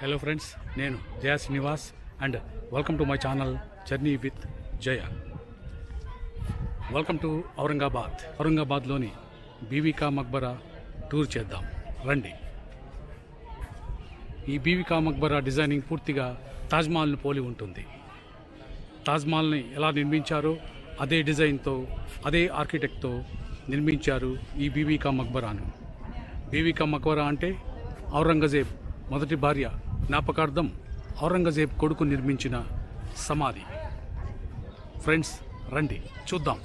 Hello friends నేను Jaya Srinivas and welcome to my channel journey with Jaya welcome to Aurangabad ఔరంగాబాద్లోని బీవికా Maqbara tour చేద్దాం. రండి. ఈ బీవికా మక్బరా డిజైనింగ్ పూర్తిగా తాజ్మహల్ను పోలి ఉంటుంది. తాజ్మహల్ని ఎలా నిర్మించారో అదే డిజైన్తో అదే ఆర్కిటెక్ట్తో నిర్మించారు ఈ బీవికా మక్బరాను బీవికా మక్బరా అంటే ఔరంగజేబ్ మొదటి భార్య జ్ఞాపకార్థం ఔరంగజేబ్ కొడుకు నిర్మించిన సమాధి. ఫ్రెండ్స్ రండి చూద్దాం.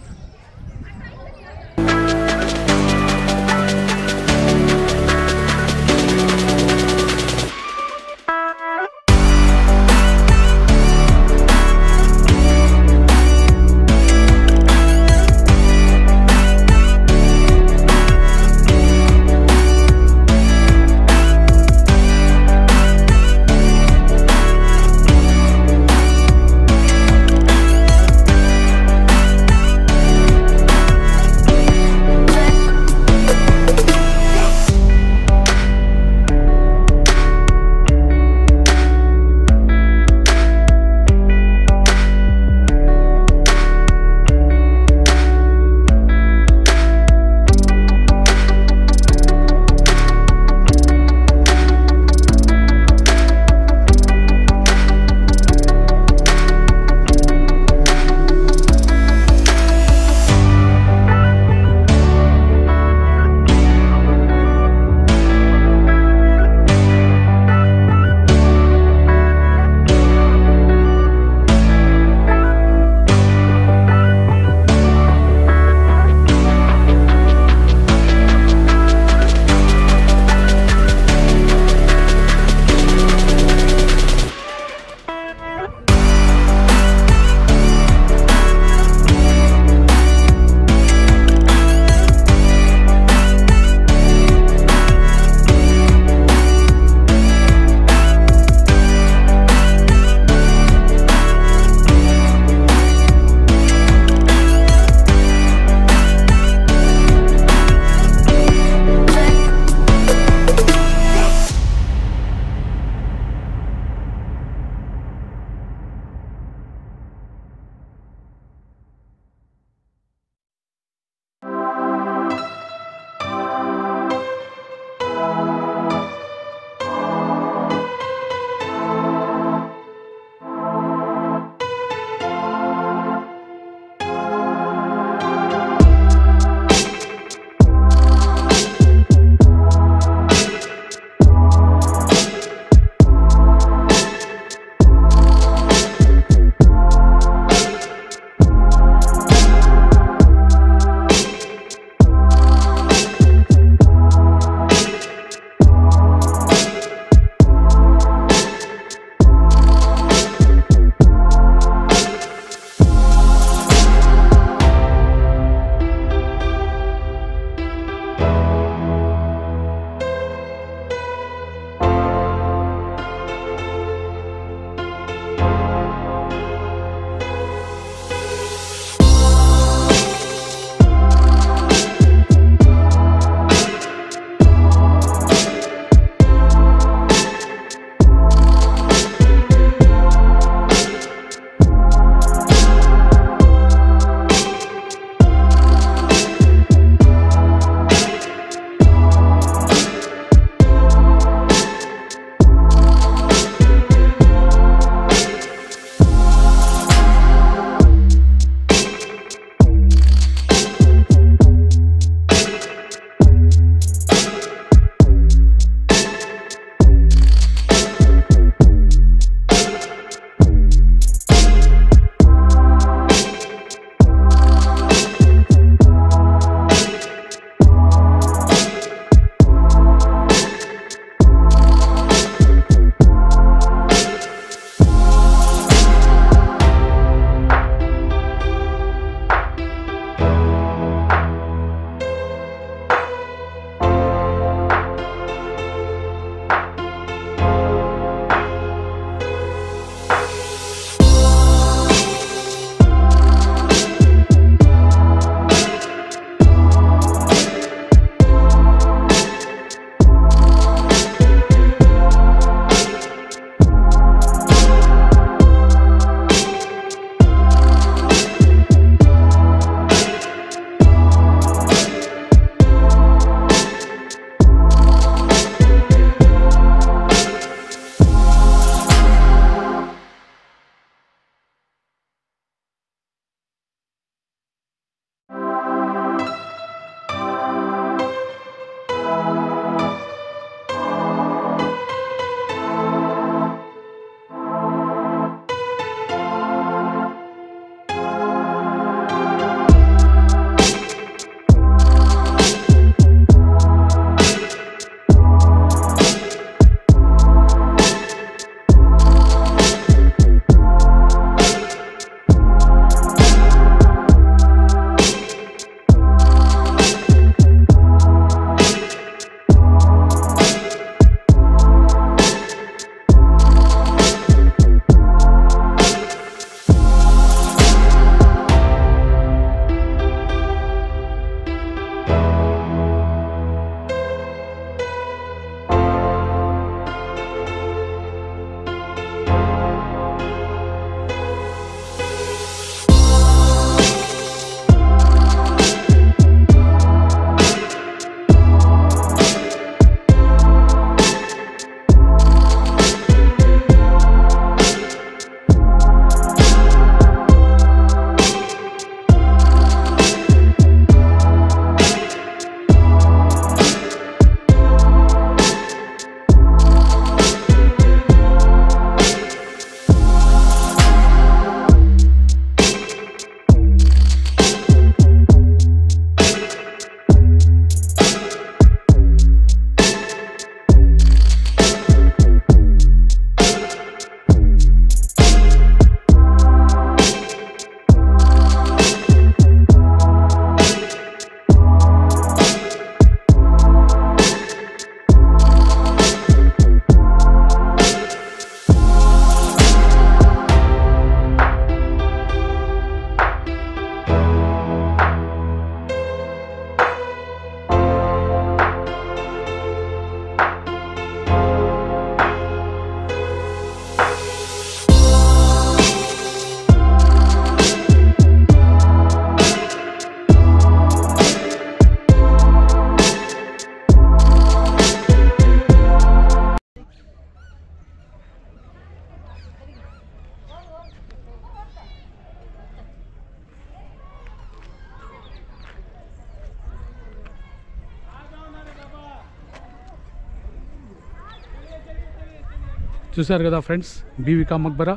చూశారు కదా ఫ్రెండ్స్ బీవికా మక్బరా?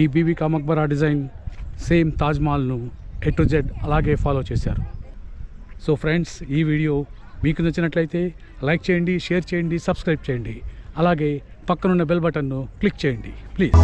ఈ బీవికా మక్బరా డిజైన్ సేమ్ తాజ్మహల్ను ఎ టు జెడ్ అలాగే ఫాలో చేశారు. సో ఫ్రెండ్స్ ఈ వీడియో మీకు నచ్చినట్లయితే లైక్ చేయండి షేర్ చేయండి సబ్స్క్రైబ్ చేయండి. అలాగే పక్కనున్న బెల్ బటన్ను క్లిక్ చేయండి ప్లీజ్